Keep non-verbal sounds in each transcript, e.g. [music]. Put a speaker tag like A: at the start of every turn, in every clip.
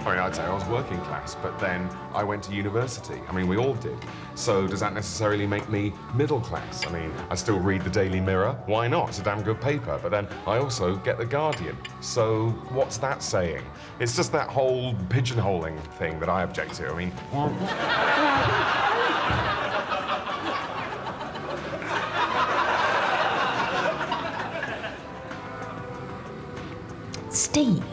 A: I mean, I'd say I was working class, but then I went to university. I mean, we all did. So does that necessarily make me middle class? I mean, I still read the Daily Mirror. Why not? It's a damn good paper. But then I also get the Guardian. So what's that saying? It's just that whole pigeonholing thing that I object to. I mean,
B: Steve.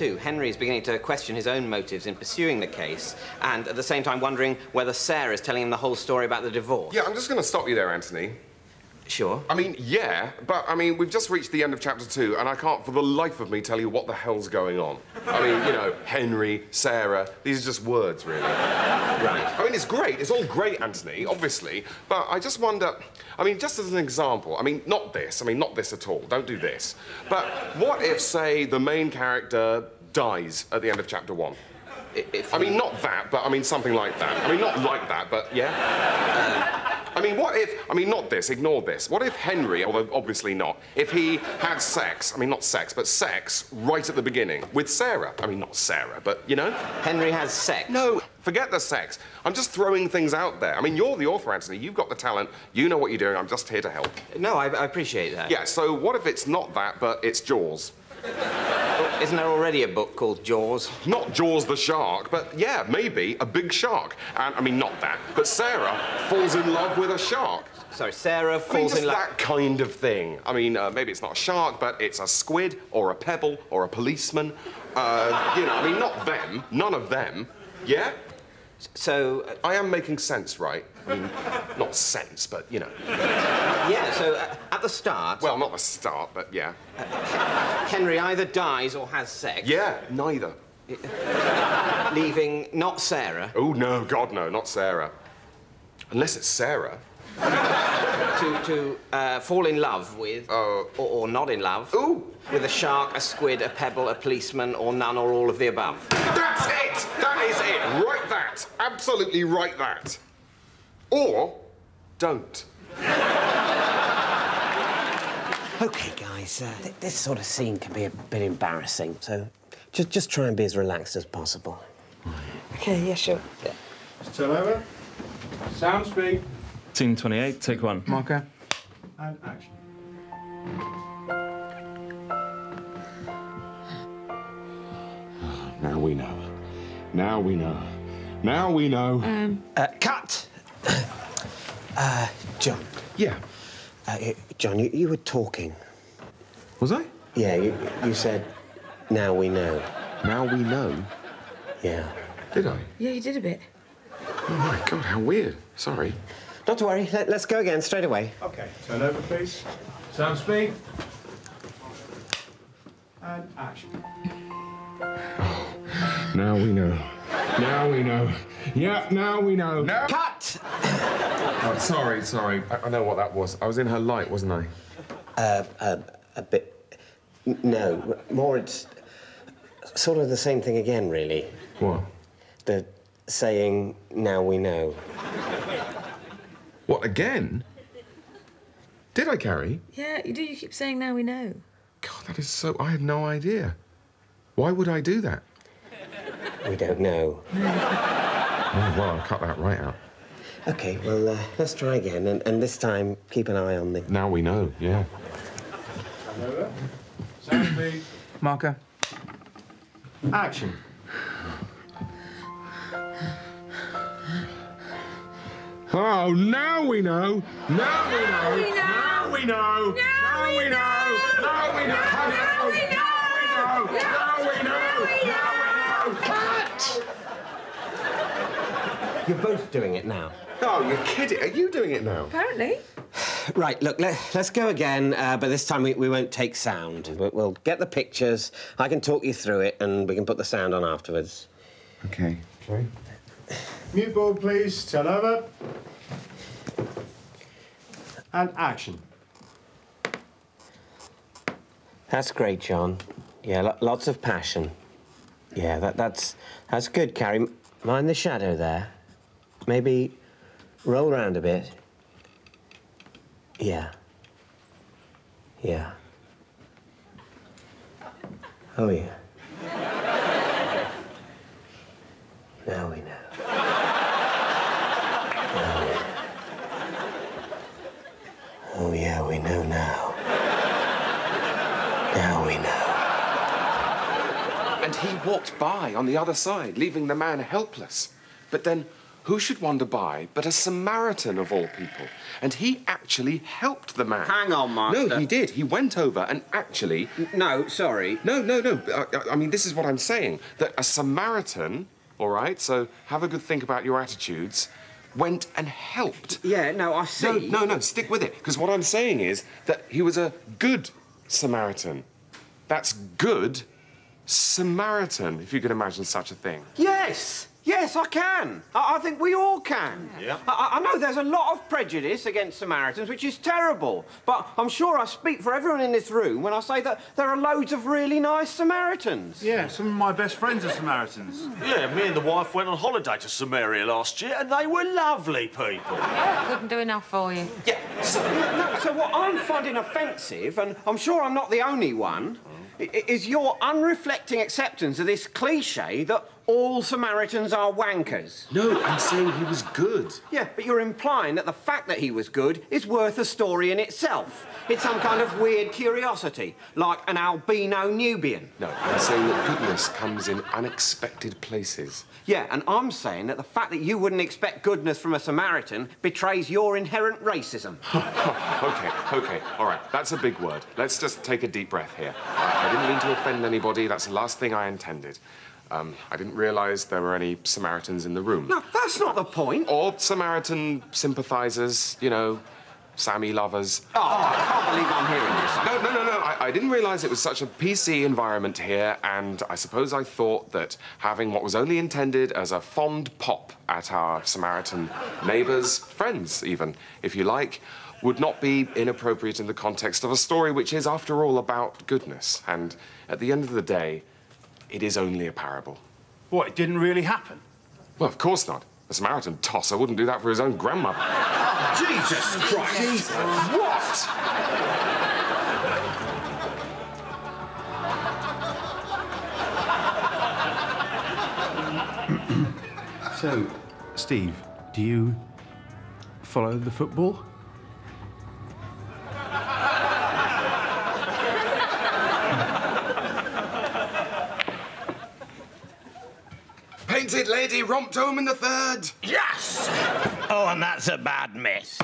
C: Henry is beginning to question his own motives in pursuing the case, and at the same time wondering whether Sarah is telling him the whole story about the divorce.
A: yeah, I'm just going to stop you there, Anthony.
C: Sure.
A: I mean, yeah, but I mean, we've just reached the end of chapter two, and I can't for the life of me tell you what the hell's going on. I mean, you know, Henry, Sarah, these are just words, really.
C: Right.
A: I mean, it's great. It's all great, Anthony, obviously, but I just wonder. I mean, just as an example, I mean, not this. I mean, not this at all. Don't do this. But what if, say, the main character dies at the end of chapter one?
C: I- If
A: I mean, not that, but I mean something like that. I mean, not like that, but yeah. Uh. I mean, what if? I mean, not this. Ignore this. What if Henry, although obviously not, if he had sex? I mean, not sex, but sex right at the beginning with Sarah. I mean, not Sarah, but you know.
C: Henry has sex.
A: No, forget the sex. I'm just throwing things out there. I mean, you're the author, Anthony. You've got the talent. You know what you're doing. I'm just here to help.
C: No, I, I appreciate that.
A: Yeah. So what if it's not that, but it's Jaws?
C: Isn't there already a book called Jaws?
A: Not Jaws the shark, but yeah, maybe a big shark. And I mean, not that, but Sarah falls in love with a shark.
C: Sorry, Sarah
A: I mean,
C: falls
A: just
C: in love.
A: With that kind of thing. I mean, uh, maybe it's not a shark, but it's a squid or a pebble or a policeman. Uh, you know, I mean, not them, none of them. Yeah?
C: So, uh,
A: I am making sense, right? I mean, not sense, but you know.
C: yeah, so uh, at the start,
A: Well, not the start, but yeah. [laughs]
C: Henry either dies or has sex,
A: Yeah, neither. [laughs]
C: leaving not Sarah
A: Oh, no, God, no, not Sarah. Unless it's Sarah. [laughs]
C: to, to uh, fall in love with,
A: Oh.
C: or, or not in love,
A: Ooh.
C: with a shark, a squid, a pebble, a policeman, or none or all of the above.
A: That's it! That is it! Write that! Absolutely write that. Or don't.
D: Okay, guys, uh, th- this sort of scene can be a bit embarrassing, so just, just try and be as relaxed as possible.
B: Okay, yeah, sure.
E: Turn over. Sound speed.
F: Scene 28, take one.
E: Marker. And action.
A: Now we know. Now we know. Now we know.
D: Uh, cut! [coughs] uh, John.
A: yeah.
D: Uh, John, you, you were talking.
A: Was I?
D: Yeah, you, you said, now we know.
A: Now we know.
D: Yeah.
A: Did I?
B: Yeah, you did a bit.
A: Oh my God, how weird. Sorry.
D: Not to worry, let, let's go again straight away.
E: Okay. Turn over, please. Sound speed. And action.
A: Now we know. Now we know. Yeah, now we know. No.
D: Cut!
A: Oh, sorry, sorry. I, I know what that was. I was in her light, wasn't I?
D: Uh, uh, a bit. No, more it's sort of the same thing again, really.
A: What?
D: The saying, now we know.
A: What, again? Did I carry?
B: Yeah, you do. You keep saying now we know.
A: God, that is so. I had no idea. Why would I do that?
D: We don't know.
A: Oh, well, I'll cut that right out.
D: Okay, well, uh, let's try again, and, and this time keep an eye on the.
A: Now we know, yeah.
E: Over. Sound. Marker. Action.
A: Oh, now we know. Now we know. Now we know. Now we know. Now we know. Now we know. Now we know. Now we know. Cut!
D: You're both doing it now.
A: Oh, you're kidding. Are you doing it now?
B: Apparently. [sighs]
D: Right, look, let, us go again, uh, but this time we, we won't take sound. We- We'll get the pictures, I can talk you through it, and we can put the sound on afterwards.
A: Okay.
E: Okay. Mute board, please. Turn over. And action.
D: That's great, John. Yeah, lo- lots of passion. Yeah, that, that's that's good, Carrie. M- Mind the shadow there. Maybe roll round a bit. Yeah. Yeah. Oh, yeah. Now we know. Now we know. Oh, yeah, we know now. Now we know.
A: And he walked by on the other side, leaving the man helpless. But then, who should wander by but a Samaritan of all people? And he actually helped the man.
C: Hang on, Master.
A: No, he did. He went over and actually.
C: No, sorry.
A: No, no, no. I, I mean, this is what I'm saying that a Samaritan, all right, so have a good think about your attitudes, went and helped.
C: Yeah, no, I see.
A: No, no, no, stick with it. Because what I'm saying is that he was a good Samaritan. That's good Samaritan, if you can imagine such a thing.
C: Yes, yes, I can. I, I think we all can.
A: Yeah.
C: I, I know there's a lot of prejudice against Samaritans, which is terrible. But I'm sure I speak for everyone in this room when I say that there are loads of really nice Samaritans.
E: Yeah, some of my best friends are Samaritans.
G: Yeah, me and the wife went on holiday to Samaria last year, and they were lovely people.
B: Couldn't do enough for you.
C: Yeah. So, no, so what I'm finding offensive, and I'm sure I'm not the only one, i- i- is your unreflecting acceptance of this cliche that all Samaritans are wankers.
A: No, I'm saying he was good.
C: Yeah, but you're implying that the fact that he was good is worth a story in itself. It's some kind of weird curiosity, like an albino Nubian.
A: No, I'm saying that goodness comes in unexpected places.
C: Yeah, and I'm saying that the fact that you wouldn't expect goodness from a Samaritan betrays your inherent racism. [laughs]
A: okay, okay, all right, that's a big word. Let's just take a deep breath here. I, I didn't mean to offend anybody, that's the last thing I intended. Um, I didn't realise there were any Samaritans in the room.
C: no, that's not the point.
A: Or Samaritan sympathisers, you know, Sammy lovers.
C: Oh, I can't believe I'm hearing this.
A: No, no, no, no. I, I didn't realise it was such a PC environment here, and I suppose I thought that having what was only intended as a fond pop at our Samaritan neighbours, friends even, if you like, would not be inappropriate in the context of a story which is, after all, about goodness. And at the end of the day, it is only a parable.
E: What, it didn't really happen?
A: Well, of course not. A Samaritan tosser wouldn't do that for his own grandmother.
G: Jesus Christ!
A: What?
E: So, Steve, do you follow the football?
A: Lady romped home in the third.
G: Yes! Oh, and that's a bad miss.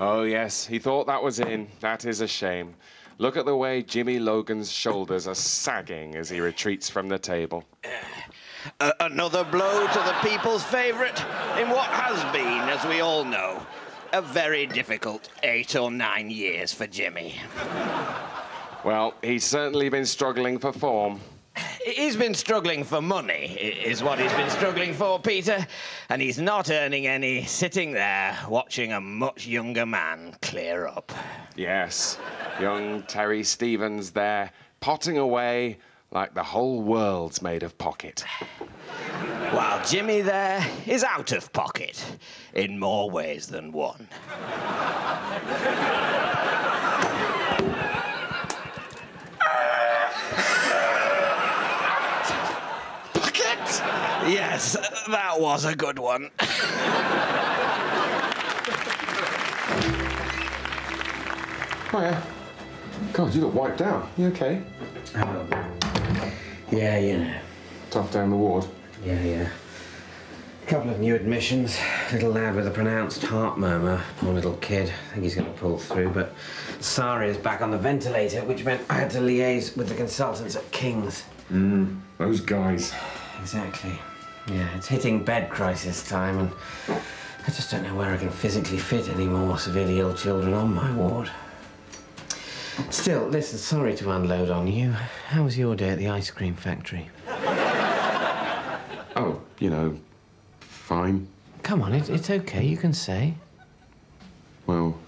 A: Oh, yes, he thought that was in. That is a shame. Look at the way Jimmy Logan's shoulders are sagging as he retreats from the table.
G: Uh, another blow to the people's favourite in what has been, as we all know, a very difficult eight or nine years for Jimmy.
A: Well, he's certainly been struggling for form.
G: He's been struggling for money, is what he's been struggling for, Peter. And he's not earning any sitting there watching a much younger man clear up.
A: Yes, young Terry Stevens there, potting away like the whole world's made of pocket.
G: While Jimmy there is out of pocket in more ways than one.
A: Pocket?
G: Yes, that was a good one.
A: Oh, yeah. God, you look wiped out. You okay?
D: Yeah, you know.
A: Tough down the ward.
D: Yeah, yeah. A couple of new admissions. Little lad with a pronounced heart murmur. Poor little kid. I think he's going to pull through, but Sari is back on the ventilator, which meant I had to liaise with the consultants at King's.
A: Mm, those guys.
D: Exactly. Yeah, it's hitting bed crisis time, and I just don't know where I can physically fit any more severely ill children on my ward. Still, listen, sorry to unload on you. How was your day at the ice cream factory?
A: oh, you know, fine.
D: Come on, it, it's okay, you can say.
A: Well...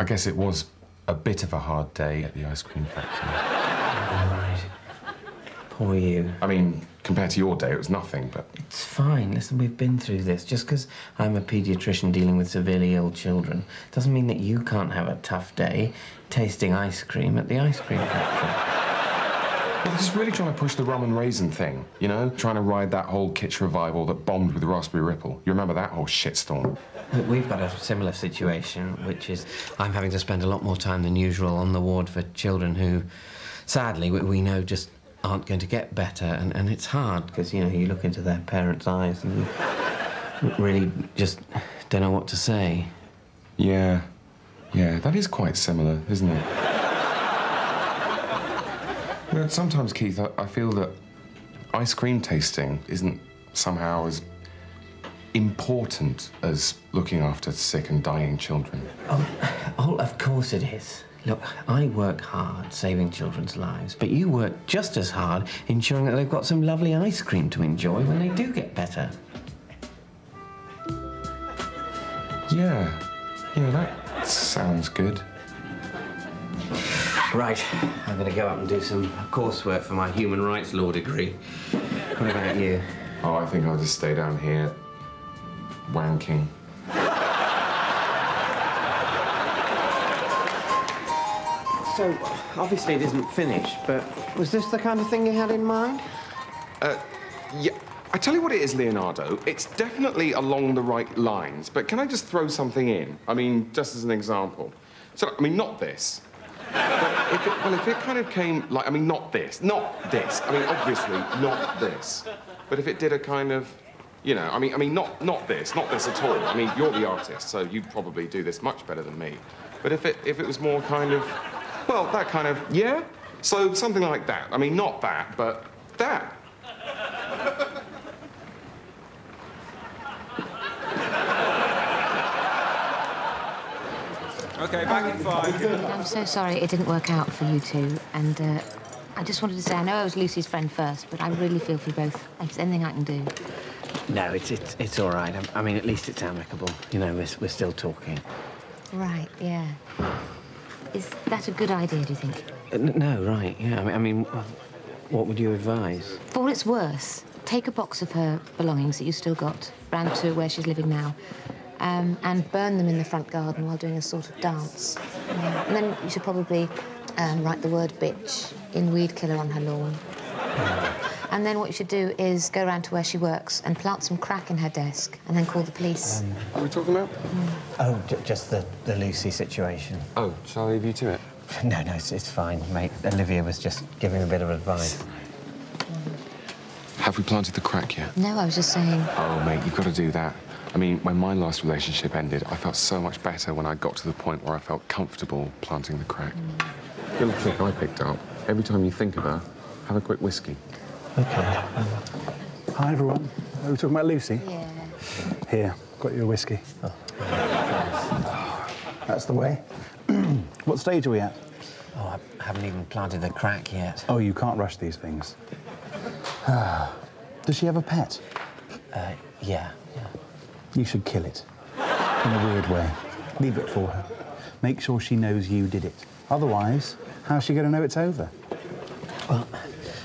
A: I guess it was a bit of a hard day at the ice cream factory.
D: All right. Poor you.
A: I mean, compared to your day, it was nothing, but
D: It's fine. Listen, we've been through this. Just because I'm a paediatrician dealing with severely ill children doesn't mean that you can't have a tough day tasting ice cream at the ice cream factory.
A: Well, this is really trying to push the rum and raisin thing, you know? Trying to ride that whole kitsch revival that bombed with Raspberry Ripple. You remember that whole shitstorm?
D: Look, We've got a similar situation, which is I'm having to spend a lot more time than usual on the ward for children who, sadly, we, we know just aren't going to get better. And, and it's hard because, you know, you look into their parents' eyes and you [laughs] really just don't know what to say.
A: Yeah. Yeah, that is quite similar, isn't it? you know, sometimes, Keith, I, I feel that ice cream tasting isn't somehow as important as looking after sick and dying children.
D: Um, [laughs] oh, of course it is. Look, I work hard saving children's lives, but you work just as hard ensuring that they've got some lovely ice cream to enjoy when they do get better.
A: Yeah. Yeah, that sounds good.
D: Right, I'm going to go up and do some coursework for my human rights law degree. What about you?
A: Oh, I think I'll just stay down here wanking.
C: So, obviously it isn't finished, but was this the kind of thing you had in mind?
A: Uh, Yeah, I tell you what it is, Leonardo. It's definitely along the right lines, but can I just throw something in? I mean, just as an example. So, I mean, not this. But if it, well, if it kind of came like, I mean, not this, not this. I mean, obviously, not this. But if it did a kind of, you know, I mean, I mean, not not this, not this at all. I mean, you're the artist, so you'd probably do this much better than me. But if it if it was more kind of, well, that kind of, yeah. So something like that. I mean, not that, but that.
H: Okay, back in five.
B: I'm so sorry it didn't work out for you two. And uh, I just wanted to say, I know I was Lucy's friend first, but I really feel for you both. If there's anything I can do.
D: No, it's, it's, it's all right. I, I mean, at least it's amicable. You know, we're, we're still talking.
B: Right, yeah. Is that a good idea, do you think?
D: Uh, no, right, yeah. I mean, I mean, what would you advise?
B: For all it's worth, take a box of her belongings that you still got round to where she's living now. Um, and burn them in the front garden while doing a sort of dance. Yeah. And then you should probably um, write the word bitch in weed killer on her lawn. And then what you should do is go around to where she works and plant some crack in her desk and then call the police.
A: Um, what are we talking about? Mm.
D: Oh, j- just the, the Lucy situation.
A: Oh, shall I leave you to it? [laughs]
D: No, no, it's, it's fine, mate. Olivia was just giving a bit of advice.
A: Have we planted the crack yet?
B: No, I was just saying.
A: Oh, mate, you've got to do that. I mean, when my last relationship ended, I felt so much better when I got to the point where I felt comfortable planting the crack. Mm. Little trick I picked up. Every time you think of her, have a quick whiskey.
D: Okay.
E: Hi, everyone. Are we talking about Lucy?
B: Yeah.
E: Here, got you a whiskey. [sighs] That's the way. [clears throat] what stage are we at?
D: Oh, I haven't even planted the crack yet.
E: Oh, you can't rush these things. [sighs] Does she have a pet?
D: Uh, yeah, yeah.
E: You should kill it. In a weird way. Leave it for her. Make sure she knows you did it. Otherwise, how's she going to know it's over?
D: Well,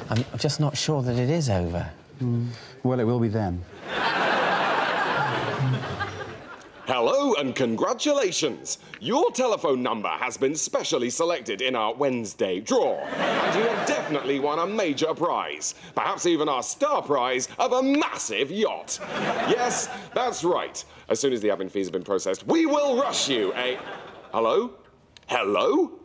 D: I'm just not sure that it is over. Hmm.
E: Well, it will be then. [laughs]
I: Hello and congratulations! Your telephone number has been specially selected in our Wednesday draw, and you have definitely won a major prize, perhaps even our star prize of a massive yacht. Yes, that's right. As soon as the admin fees have been processed, we will rush you a. Hello? Hello?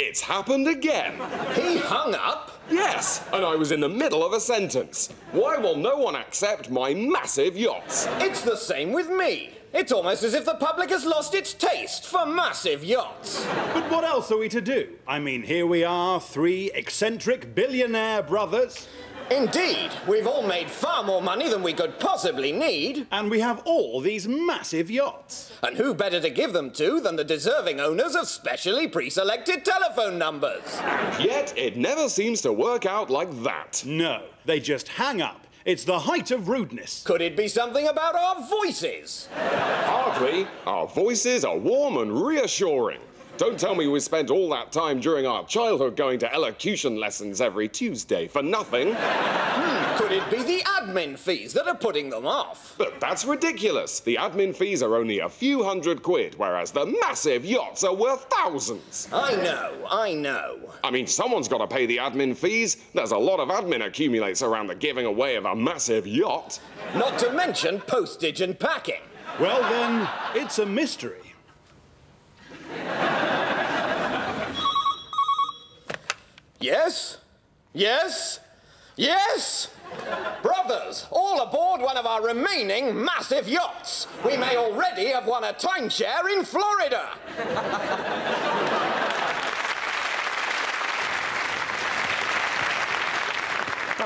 I: It's happened again.
G: He hung up?
I: Yes, and I was in the middle of a sentence. Why will no one accept my massive yachts?
G: It's the same with me. It's almost as if the public has lost its taste for massive yachts.
H: But what else are we to do? I mean, here we are, three eccentric billionaire brothers,
G: Indeed, we've all made far more money than we could possibly need.
H: and we have all these massive yachts.
G: And who better to give them to than the deserving owners of specially pre selected telephone numbers?
I: Yet it never seems to work out like that.
H: No, they just hang up, It's the height of rudeness.
J: Could it be something about our voices?
A: Hardly. Our voices are warm and reassuring. Don't tell me we spent all that time during our childhood going to elocution lessons every Tuesday for nothing.
J: Hmm, Could it be the admin fees that are putting them off?
A: But that's ridiculous. The admin fees are only a few hundred quid, whereas the massive yachts are worth thousands.
J: I know, I know.
A: I mean, someone's got to pay the admin fees. There's a lot of admin accumulates around the giving away of a massive yacht.
J: Not to mention postage and packing.
H: Well, then, it's a mystery.
J: Yes? Yes? Yes? Brothers, all aboard one of our remaining massive yachts. We may already have won a timeshare in Florida.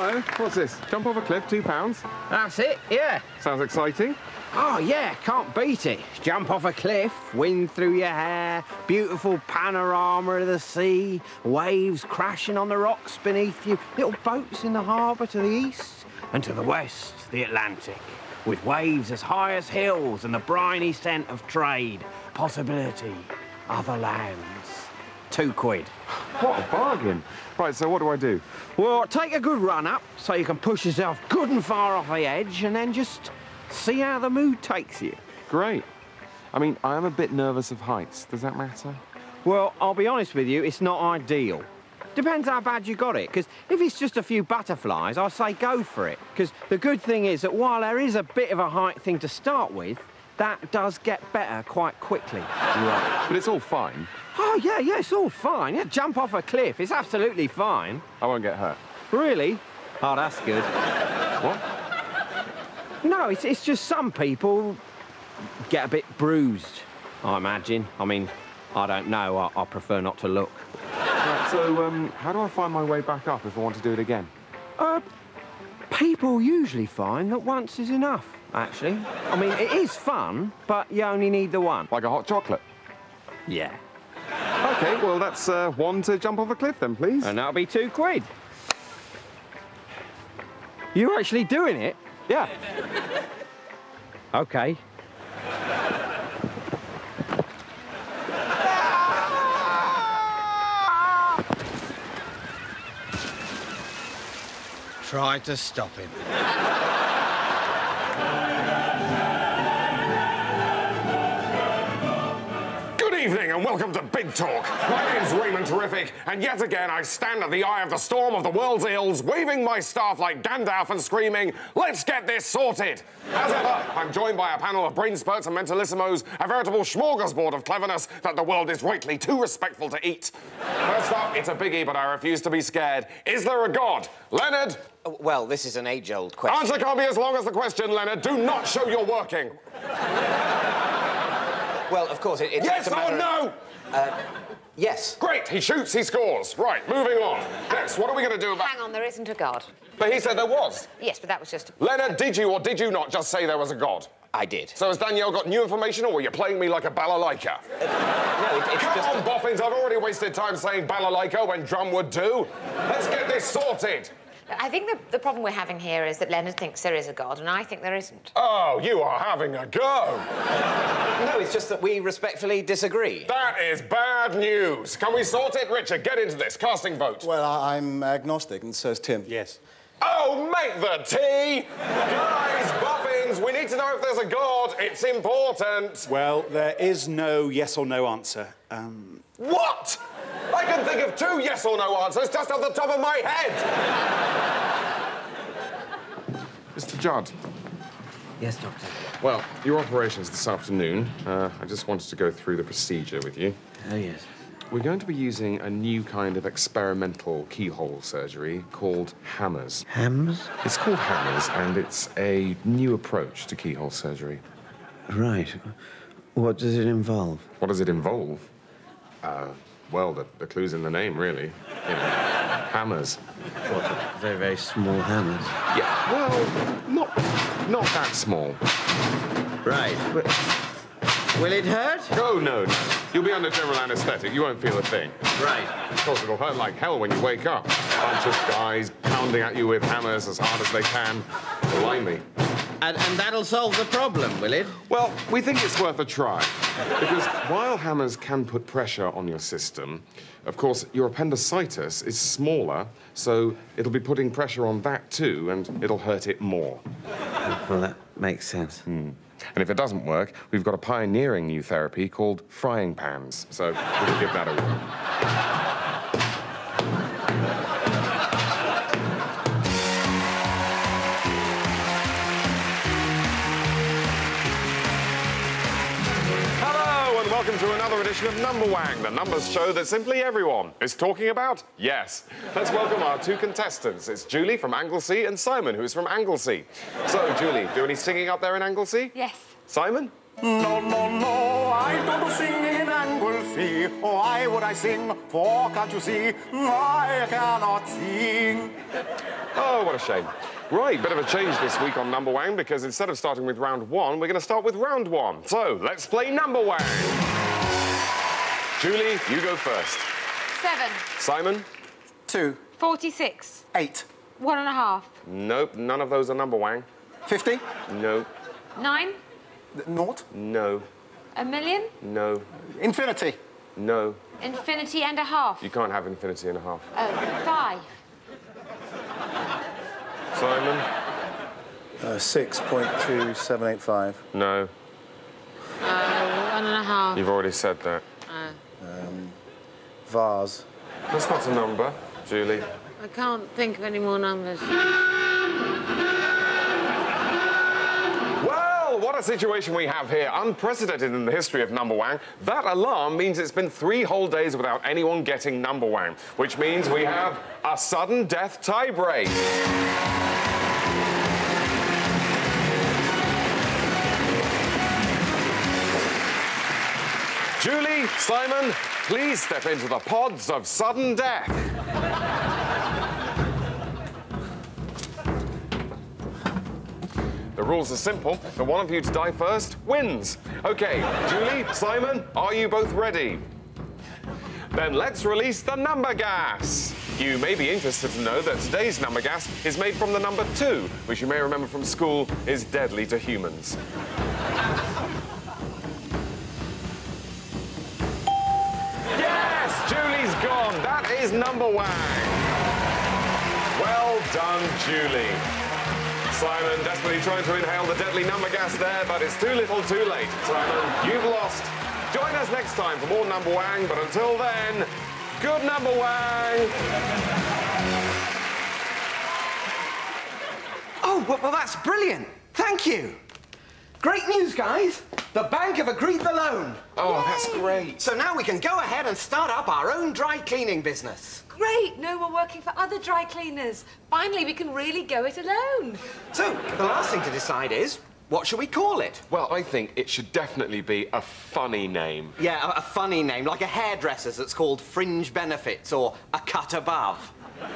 K: Hello, what's this? Jump off a cliff, two pounds?
C: That's it, yeah.
K: Sounds exciting.
C: Oh, yeah, can't beat it. Jump off a cliff, wind through your hair, beautiful panorama of the sea, waves crashing on the rocks beneath you, little boats in the harbour to the east, and to the west, the Atlantic, with waves as high as hills and the briny scent of trade, possibility, other lands. Two quid.
K: What a bargain. Right, so what do I do?
C: Well, take a good run up so you can push yourself good and far off the edge and then just see how the mood takes you.
K: Great. I mean, I am a bit nervous of heights. Does that matter?
C: Well, I'll be honest with you, it's not ideal. Depends how bad you got it, because if it's just a few butterflies, I say go for it. Because the good thing is that while there is a bit of a height thing to start with, that does get better quite quickly.
K: Right. But it's all fine.
C: Oh, yeah, yeah, it's all fine. Yeah, jump off a cliff, it's absolutely fine.
K: I won't get hurt.
C: Really? Oh, that's good.
K: What?
C: No, it's, it's just some people get a bit bruised, I imagine. I mean, I don't know. I, I prefer not to look.
K: Right, so, um, how do I find my way back up if I want to do it again?
C: Uh, people usually find that once is enough, actually. I mean, it is fun, but you only need the one.
K: Like a hot chocolate?
C: Yeah.
K: Okay, well, that's uh, one to jump off a cliff then, please.
C: And that'll be two quid. You're actually doing it?
K: Yeah. [laughs]
C: Okay. Try to stop him.
A: And welcome to Big Talk. My name's Raymond Terrific, and yet again I stand at the eye of the storm of the world's ills, waving my staff like Gandalf and screaming, Let's get this sorted! As ever, I'm joined by a panel of brain spurts and mentalissimos, a veritable smorgasbord of cleverness that the world is rightly too respectful to eat. First up, it's a biggie, but I refuse to be scared. Is there a God? Leonard?
J: Well, this is an age-old question.
A: Answer can't be as long as the question, Leonard. Do not show you're working.
J: Well, of course, it, it's,
A: Yes
J: it's a matter
A: or
J: of-
A: no?
J: Uh, yes.
A: Great, he shoots, he scores. Right, moving on. Next, what are we going to do about...
B: Hang on, there isn't a God.
A: But he said there was.
B: Yes, but that was just.
A: Leonard, did you or did you not just say there was a god?
J: I did.
A: So has Danielle got new information or were you playing me like a balalaika?
J: Uh, no, it, it's
A: Come
J: just...
A: on, boffins, I've already wasted time saying balalaika when drum would do. Let's get this sorted.
B: I think the, the problem we're having here is that Leonard thinks there is a God, and I think there isn't.
A: Oh, you are having a go.
J: No, it's just that we respectfully disagree.
A: That is bad news. Can we sort it? Richard, get into this. Casting vote.
L: Well, I- I'm agnostic, and so is Tim.
H: Yes.
A: Oh, make the tea! Guys, boffins, we need to know if there's a god. It's important.
H: Well, there is no yes or no answer. Um,
A: What? I can think of two yes or no answers just off the top of my head. Mr. Judd.
D: Yes, Doctor.
K: Well, your operation's this afternoon. Uh, I just wanted to go through the procedure with you.
D: Oh, yes.
K: We're going to be using a new kind of experimental keyhole surgery called hammers.
D: Hams?
K: It's called hammers, and it's a new approach to keyhole surgery.
D: Right. What does it involve?
K: What does it involve? Uh, well, the, the clue's in the name, really. You know, hammers.
D: What, very, very small hammers?
K: Yeah, well, not, not that small.
D: Right. But
C: Will it hurt?
A: Oh, no, no. You'll be under general anaesthetic. You won't feel a thing.
C: Right.
A: Of course, it'll hurt like hell when you wake up. A Bunch of guys pounding at you with hammers as hard as they can. Blimey.
C: And, and that'll solve the problem, will it?
A: Well, we think it's worth a try. Because while hammers can put pressure on your system, of course, your appendicitis is smaller, so it'll be putting pressure on that too, and it'll hurt it more.
C: Well, that makes sense. Hmm.
A: And if it doesn't work, we've got a pioneering new therapy called frying pans. So we'll give that a whirl. Edition of Number Wang, the numbers show that simply everyone is talking about. Yes. Let's welcome our two contestants. It's Julie from Anglesey and Simon, who's from Anglesey. So, Julie, do any singing up there in Anglesey?
M: Yes.
A: Simon?
L: No, no, no, I don't sing in Anglesey. Oh, why would I sing? For can't you see, I cannot sing.
A: Oh, what a shame. Right, bit of a change this week on Number Wang because instead of starting with round one, we're going to start with round one. So let's play Number Wang. Julie, you go first.
M: Seven.
A: Simon?
L: Two.
M: Forty-six.
L: Eight.
M: One and a half.
A: Nope, none of those are Number Wang.
L: Fifty.
A: No,
M: Nine.
L: Naught.
A: no,
M: A million.
A: no,
L: Infinity.
A: no.
M: Infinity and a half.
A: You can't have infinity and a half.
M: Oh, five.
A: Simon?
N: Uh, 6.2785.
A: No,
M: Oh, one and a half.
A: you've already said that.
N: Vase.
A: That's not a number, Julie.
M: I can't think of any more numbers.
A: Well, what a situation we have here. Unprecedented in the history of Number Wang. That alarm means it's been three whole days without anyone getting Number Wang, which means we have a sudden death tiebreak. Julie, Simon, please step into the pods of sudden death. The rules are simple. The one of you to die first wins. Okay, Julie, Simon, are you both ready? Then let's release the number gas. You may be interested to know that today's number gas is made from the number two, which you may remember from school is deadly to humans. Julie's gone. That is number one. Well done, Julie. Simon desperately trying to inhale the deadly number gas there, but it's too little too late. Simon, you've lost. Join us next time for more Number Wang, but until then, good Number Wang!
C: Oh, well, that's brilliant. Thank you. Great news, guys. The bank have agreed the loan.
A: Oh, that's great.
C: So now we can go ahead and start up our own dry cleaning business.
M: Great. No more working for other dry cleaners. Finally, we can really go it alone.
C: So the last thing to decide is, what should we call it?
A: Well, I think it should definitely be a funny name.
C: Yeah, a, a funny name, like a hairdresser's that's called Fringe Benefits or A Cut Above.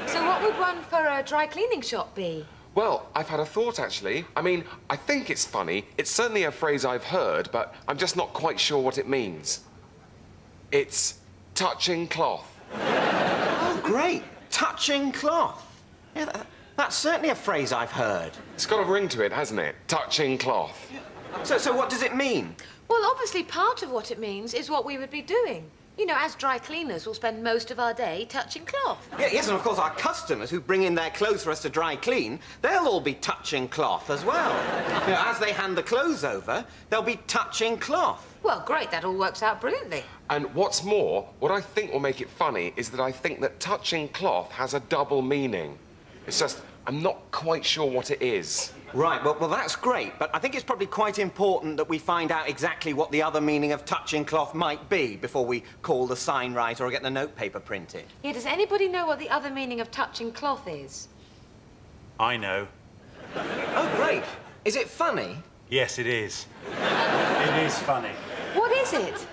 M: So what would one for a dry cleaning shop be?
A: Well, I've had a thought actually. I mean, I think it's funny. It's certainly a phrase I've heard, but I'm just not quite sure what it means. It's touching cloth.
C: Oh, great. Touching cloth. Yeah, that, that's certainly a phrase I've heard.
A: It's got a ring to it, hasn't it? Touching cloth.
C: So, so what does it mean?
M: Well, obviously, part of what it means is what we would be doing. You know, as dry cleaners, we'll spend most of our day touching cloth.
C: Yeah, yes, and of course our customers who bring in their clothes for us to dry clean, they'll all be touching cloth as well. You know, as they hand the clothes over, they'll be touching cloth.
M: Well, great. That all works out brilliantly.
A: And what's more, what I think will make it funny is that I think that touching cloth has a double meaning. It's just, I'm not quite sure what it is.
C: Right, well, well, that's great, but I think it's probably quite important that we find out exactly what the other meaning of touching cloth might be before we call the sign right or get the notepaper printed.
M: Yeah, does anybody know what the other meaning of touching cloth is?
H: I know.
C: Oh, great. Is it funny?
H: Yes, it is. it is funny.
M: What is it?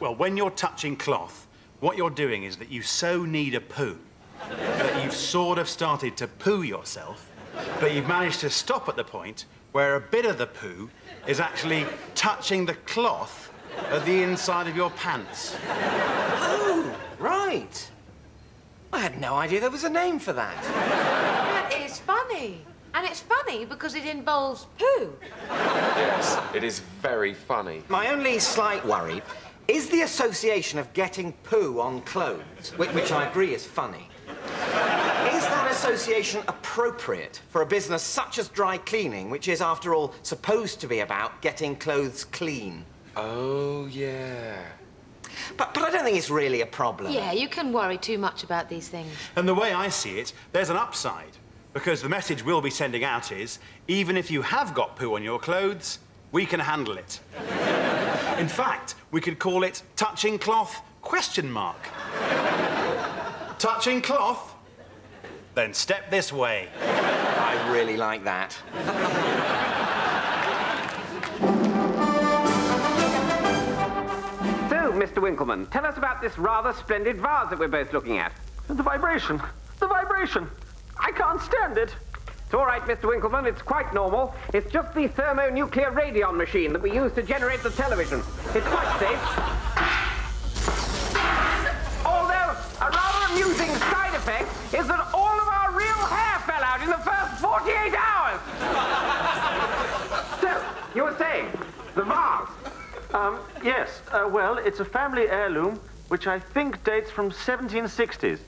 H: Well, when you're touching cloth, what you're doing is that you so need a poo that you've sort of started to poo yourself, but you've managed to stop at the point where a bit of the poo is actually touching the cloth at the inside of your pants.
C: Oh, right. I had no idea there was a name for that.
B: That is funny. And it's funny because it involves poo.
A: Yes, it is very funny.
C: My only slight worry is the association of getting poo on clothes, which, which I agree is funny. Is that association appropriate for a business such as dry cleaning, which is, after all, supposed to be about getting clothes clean?
A: Oh, yeah.
C: But, but I don't think it's really a problem.
B: Yeah, you can worry too much about these things.
H: And the way I see it, there's an upside. Because the message we'll be sending out is, even if you have got poo on your clothes, we can handle it. [laughs] In fact, we could call it touching cloth question mark. [laughs] touching cloth? Then step this way.
C: I really like that.
O: So, Mr. Winkleman, tell us about this rather splendid vase that we're both looking at.
L: The vibration. The vibration. I can't stand it.
O: It's all right, Mr. Winkleman. It's quite normal. It's just the thermonuclear radion machine that we use to generate the television. It's quite safe. Although, a rather amusing side effect is that all of our real hair fell out in the first 48 hours. so, you were saying, the vase.
L: Um, yes. Uh, well, it's a family heirloom, which I think dates from 1760s.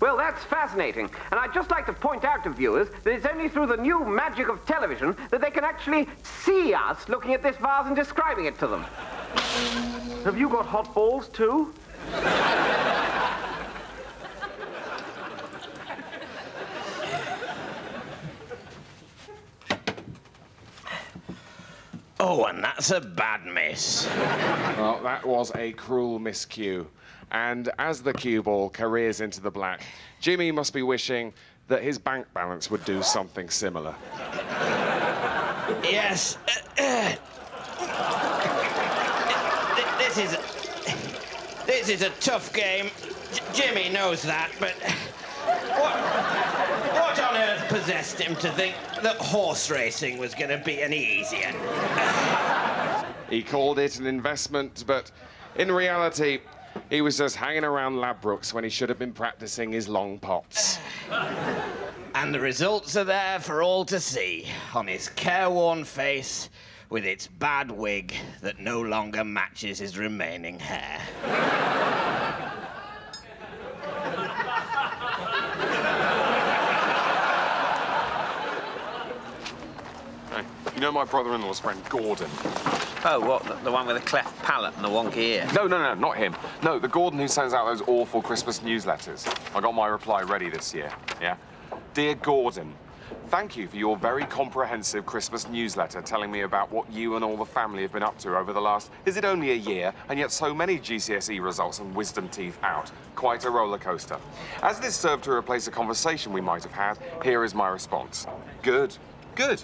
O: Well, that's fascinating. And I'd just like to point out to viewers that it's only through the new magic of television that they can actually see us looking at this vase and describing it to them.
L: Have you got hot balls, too?
G: Oh, and that's a bad miss.
A: Well, that was a cruel miscue. And as the cue ball careers into the black, Jimmy must be wishing that his bank balance would do something similar.
G: Yes. Uh, uh, th- this is a, this is a tough game. J- Jimmy knows that, but what what on earth possessed him to think that horse racing was going to be any easier?
A: He called it an investment, but in reality, he was just hanging around Ladbrokes when he should have been practicing his long pots.
G: And the results are there for all to see on his careworn face with its bad wig that no longer matches his remaining hair.
A: You know my brother-in-law's friend Gordon?
C: Oh, what? The, the one with the cleft palate and the wonky ear?
A: No, no, no, not him. No, the Gordon who sends out those awful Christmas newsletters. I got my reply ready this year, yeah? Dear Gordon, thank you for your very comprehensive Christmas newsletter telling me about what you and all the family have been up to over the last, is it only a year, and yet so many GCSE results and wisdom teeth out. Quite a roller coaster. As this served to replace a conversation we might have had, here is my response. Good, good,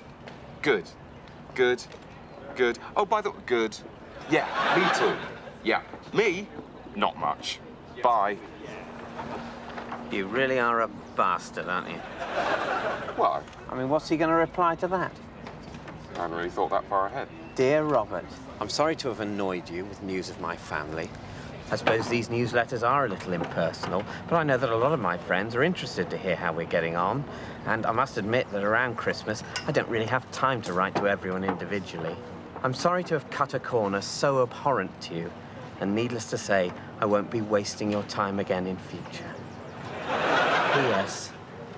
A: good, good, good. Oh, by the way, good. Yeah, me too. Yeah, me, not much. Bye.
C: You really are a bastard, aren't you?
A: Why?
C: I mean, what's he going to reply to that?
A: I hadn't really thought that far ahead.
C: Dear Robert, I'm sorry to have annoyed you with news of my family. I suppose these newsletters are a little impersonal, but I know that a lot of my friends are interested to hear how we're getting on. And I must admit that around Christmas, I don't really have time to write to everyone individually. I'm sorry to have cut a corner so abhorrent to you. And needless to say, I won't be wasting your time again in future. P.S.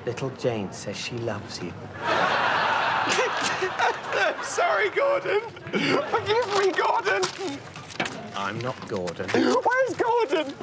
C: Little Jane says she loves you. [laughs]
A: Sorry, Gordon. Forgive me, Gordon.
C: I'm not Gordon.
A: Where's Gordon?